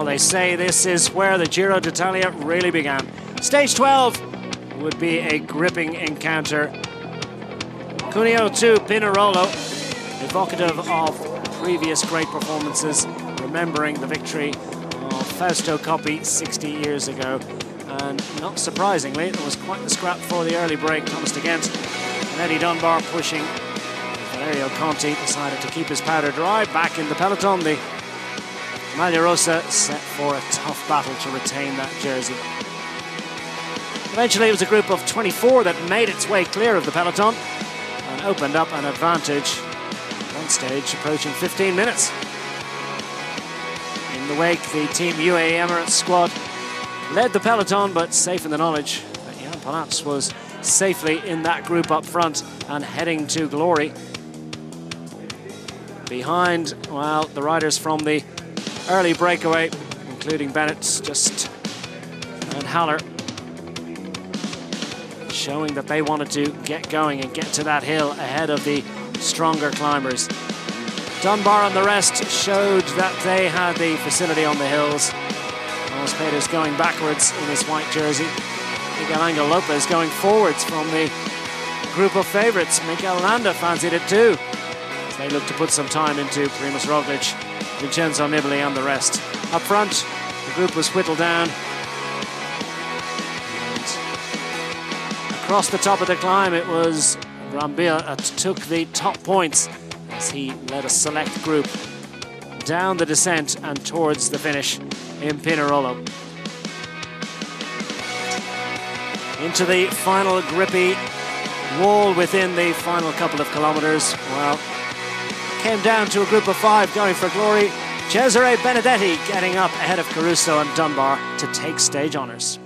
Well, they say this is where the Giro d'Italia really began. Stage 12 would be a gripping encounter. Cuneo 2, Pinerolo, evocative of previous great performances, remembering the victory of Fausto Coppi 60 years ago. And not surprisingly, there was quite the scrap for the early break. Thomas Gendt and Eddie Dunbar pushing. Valerio Conti decided to keep his powder dry. Back in the peloton, the Maglia Rosa set for a tough battle to retain that jersey. Eventually, it was a group of 24 that made its way clear of the peloton and opened up an advantage. One stage approaching 15 minutes. In the wake, the Team UAE Emirates squad led the peloton, but safe in the knowledge that Jan Polanc was safely in that group up front and heading to glory. Behind, well, the riders from the early breakaway, including Bennett's just and Haller, showing that they wanted to get going and get to that hill ahead of the stronger climbers. Dunbar and the rest showed that they had the facility on the hills. Carlos Peters going backwards in his white jersey. Miguel Angel Lopez going forwards from the group of favourites. Mikel Landa fancied it too. They look to put some time into Primoz Roglic, Vincenzo Nibali and the rest. Up front, the group was whittled down. And across the top of the climb, it was Brambilla that took the top points as he led a select group down the descent and towards the finish in Pinerolo. Into the final grippy wall within the final couple of kilometres. Well, came down to a group of five going for glory. Cesare Benedetti getting up ahead of Caruso and Dunbar to take stage honours.